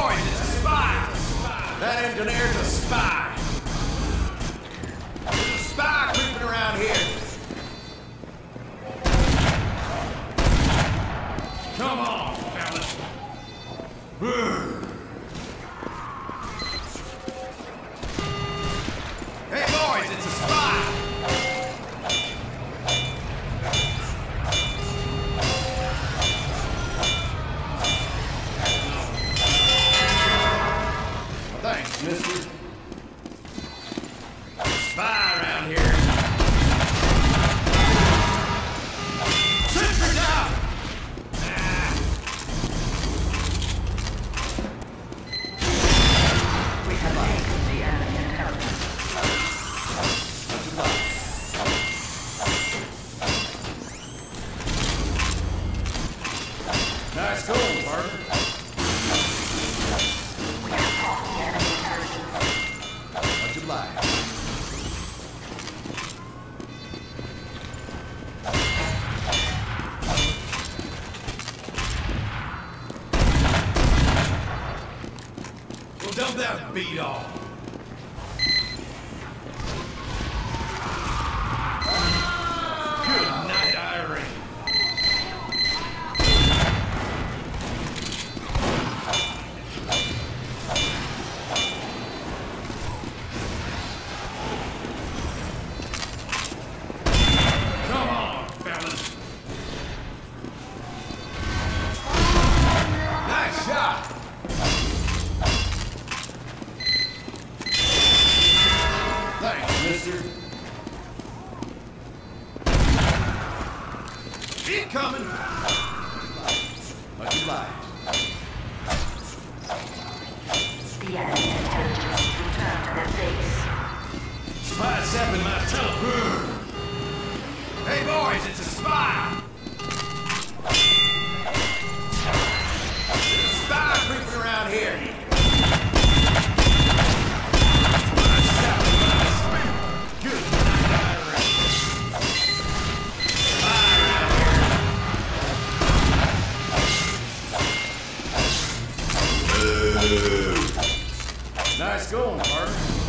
boys, it's a spy! That engineer's a spy! There's a spy creeping around here! Come on, fellas! hey boys, it's a spy! Thanks, mister. Dump that beat off. Incoming. Much obliged. The enemy intelligence returned to their base. Spy sapping my tongue. Hey, boys, it's a Nice going, Mark.